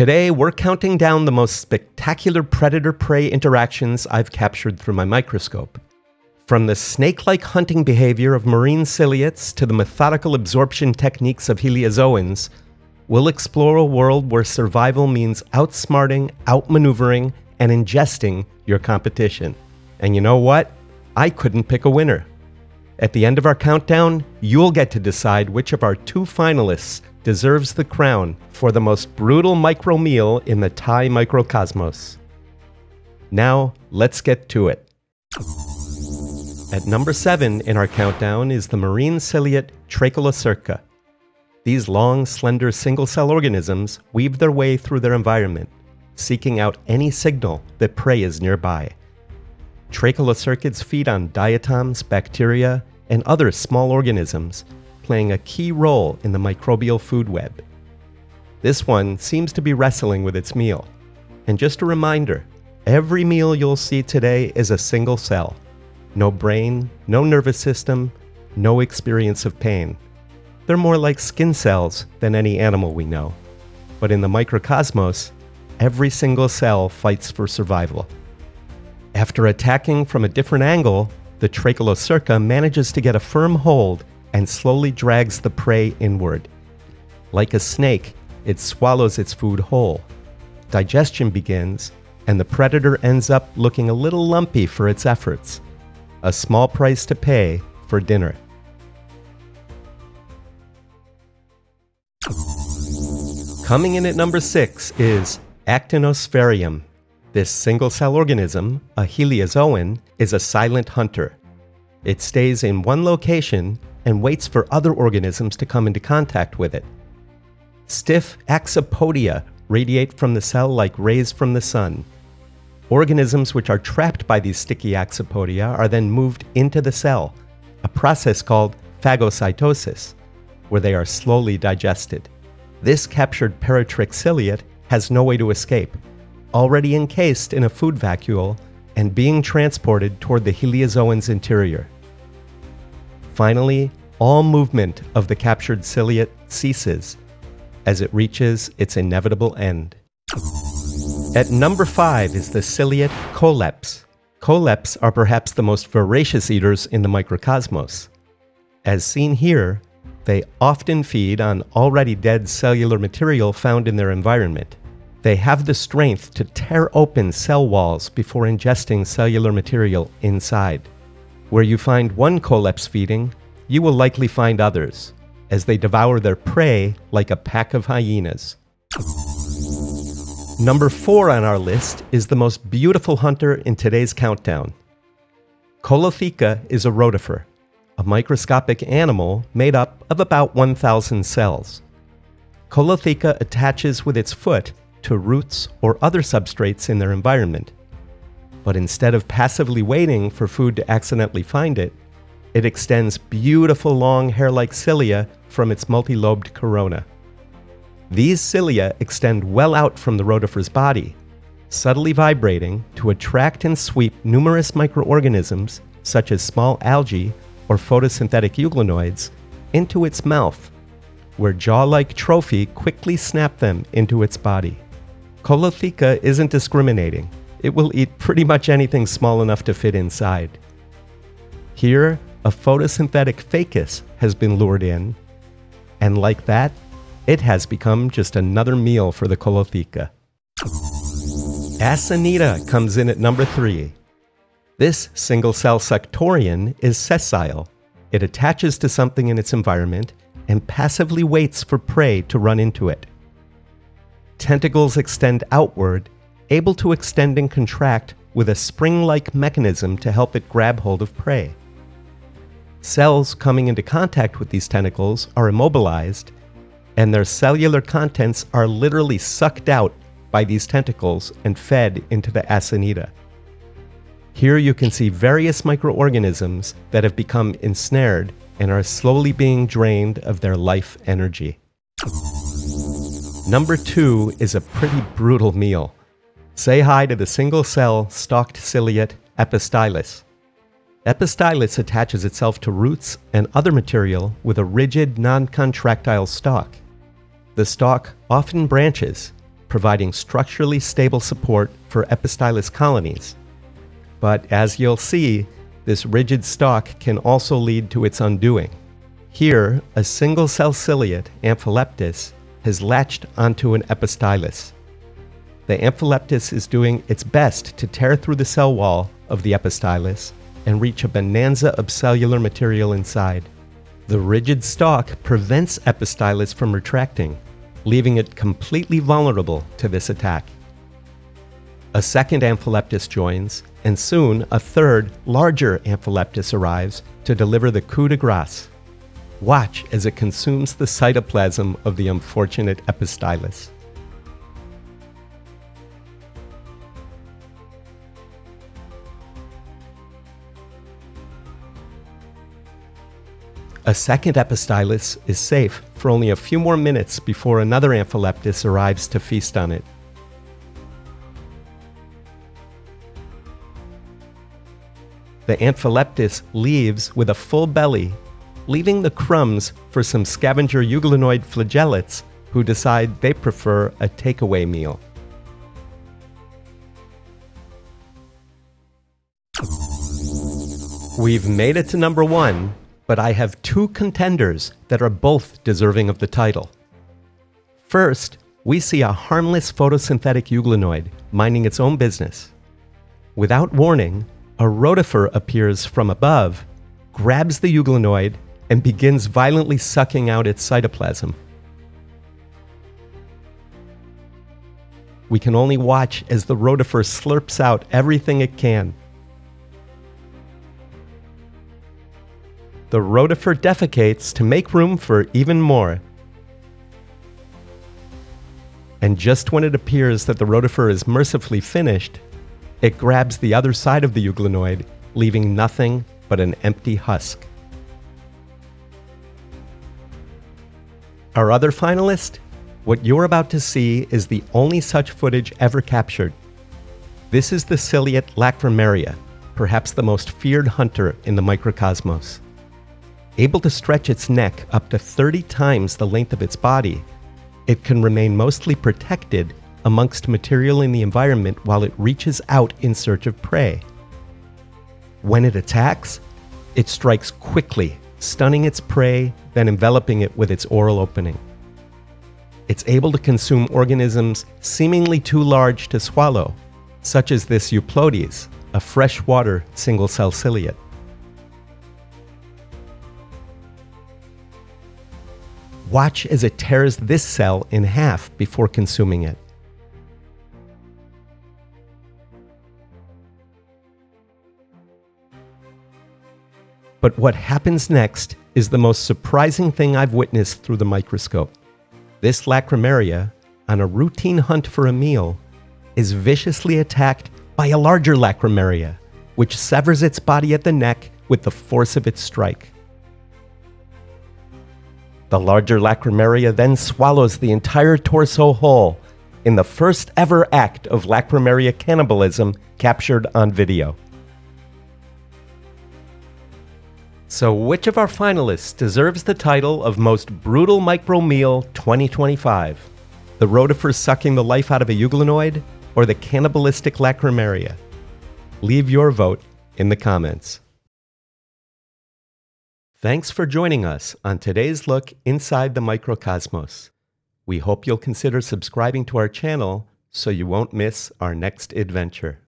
Today, we're counting down the most spectacular predator prey interactions I've captured through my microscope. From the snake like hunting behavior of marine ciliates to the methodical absorption techniques of heliozoans, we'll explore a world where survival means outsmarting, outmaneuvering, and ingesting your competition. And you know what? I couldn't pick a winner. At the end of our countdown, you'll get to decide which of our two finalists deserves the crown for the most brutal micro meal in the Thai microcosmos. Now, let's get to it. At number seven in our countdown is the marine ciliate Trachelocerca. These long, slender single cell organisms weave their way through their environment, seeking out any signal that prey is nearby. Trachelocercids feed on diatoms, bacteria, and other small organisms playing a key role in the microbial food web. This one seems to be wrestling with its meal. And just a reminder every meal you'll see today is a single cell. No brain, no nervous system, no experience of pain. They're more like skin cells than any animal we know. But in the microcosmos, every single cell fights for survival. After attacking from a different angle, the Trachelocerca manages to get a firm hold and slowly drags the prey inward. Like a snake, it swallows its food whole. Digestion begins, and the predator ends up looking a little lumpy for its efforts. A small price to pay for dinner. Coming in at number six is Actinosphaerium. This single cell organism, a heliozoan, is a silent hunter. It stays in one location and waits for other organisms to come into contact with it. Stiff axopodia radiate from the cell like rays from the sun. Organisms which are trapped by these sticky axopodia are then moved into the cell, a process called phagocytosis, where they are slowly digested. This captured peritrich ciliate has no way to escape, already encased in a food vacuole and being transported toward the heliozoan's interior. Finally, all movement of the captured ciliate ceases as it reaches its inevitable end. At number five is the ciliate coleps. Coleps are perhaps the most voracious eaters in the microcosmos. As seen here, they often feed on already dead cellular material found in their environment. They have the strength to tear open cell walls before ingesting cellular material inside. Where you find one coleps feeding, you will likely find others, as they devour their prey like a pack of hyenas. Number four on our list is the most beautiful hunter in today's countdown. Collotheca is a rotifer, a microscopic animal made up of about 1,000 cells. Collotheca attaches with its foot to roots or other substrates in their environment. But instead of passively waiting for food to accidentally find it, it extends beautiful long hair like cilia from its multi lobed corona. These cilia extend well out from the rotifer's body, subtly vibrating to attract and sweep numerous microorganisms, such as small algae or photosynthetic euglenoids, into its mouth, where jaw like trophi quickly snap them into its body. Collotheca isn't discriminating. It will eat pretty much anything small enough to fit inside. Here, a photosynthetic Phacus has been lured in, and like that, it has become just another meal for the Collotheca. Acineta comes in at number three. This single cell suctorian is sessile. It attaches to something in its environment and passively waits for prey to run into it. Tentacles extend outward, able to extend and contract with a spring like mechanism to help it grab hold of prey. Cells coming into contact with these tentacles are immobilized, and their cellular contents are literally sucked out by these tentacles and fed into the acineta. Here you can see various microorganisms that have become ensnared and are slowly being drained of their life energy. Number two is a pretty brutal meal. Say hi to the single cell stalked ciliate Epistylis. Epistylis attaches itself to roots and other material with a rigid, non contractile stalk. The stalk often branches, providing structurally stable support for Epistylis colonies. But as you'll see, this rigid stalk can also lead to its undoing. Here, a single cell ciliate, Amphileptus, has latched onto an epistylis. The Amphileptus is doing its best to tear through the cell wall of the epistylis and reach a bonanza of cellular material inside. The rigid stalk prevents epistylis from retracting, leaving it completely vulnerable to this attack. A second Amphileptus joins, and soon a third, larger Amphileptus arrives to deliver the coup de grace. Watch as it consumes the cytoplasm of the unfortunate Epistylis. A second Epistylis is safe for only a few more minutes before another Amphileptus arrives to feast on it. The Amphileptus leaves with a full belly leaving the crumbs for some scavenger euglenoid flagellates who decide they prefer a takeaway meal. We've made it to number one, but I have two contenders that are both deserving of the title. First, we see a harmless photosynthetic euglenoid minding its own business. Without warning, a rotifer appears from above, grabs the euglenoid, and begins violently sucking out its cytoplasm. We can only watch as the rotifer slurps out everything it can. The rotifer defecates to make room for even more. And just when it appears that the rotifer is mercifully finished, it grabs the other side of the euglenoid, leaving nothing but an empty husk. Our other finalist? What you're about to see is the only such footage ever captured. This is the ciliate Lacrymaria, perhaps the most feared hunter in the microcosmos. Able to stretch its neck up to 30 times the length of its body, it can remain mostly protected amongst material in the environment while it reaches out in search of prey. When it attacks, it strikes quickly stunning its prey, then enveloping it with its oral opening. It's able to consume organisms seemingly too large to swallow, such as this Euplotes, a freshwater single cell ciliate. Watch as it tears this cell in half before consuming it. But what happens next is the most surprising thing I've witnessed through the microscope. This Lacrymaria, on a routine hunt for a meal, is viciously attacked by a larger Lacrymaria, which severs its body at the neck with the force of its strike. The larger Lacrymaria then swallows the entire torso whole in the first ever act of Lacrymaria cannibalism captured on video. So, which of our finalists deserves the title of Most Brutal Micro Meal 2025? The rotifer sucking the life out of a euglenoid or the cannibalistic lacrymaria? Leave your vote in the comments. Thanks for joining us on today's look inside the microcosmos. We hope you'll consider subscribing to our channel so you won't miss our next adventure.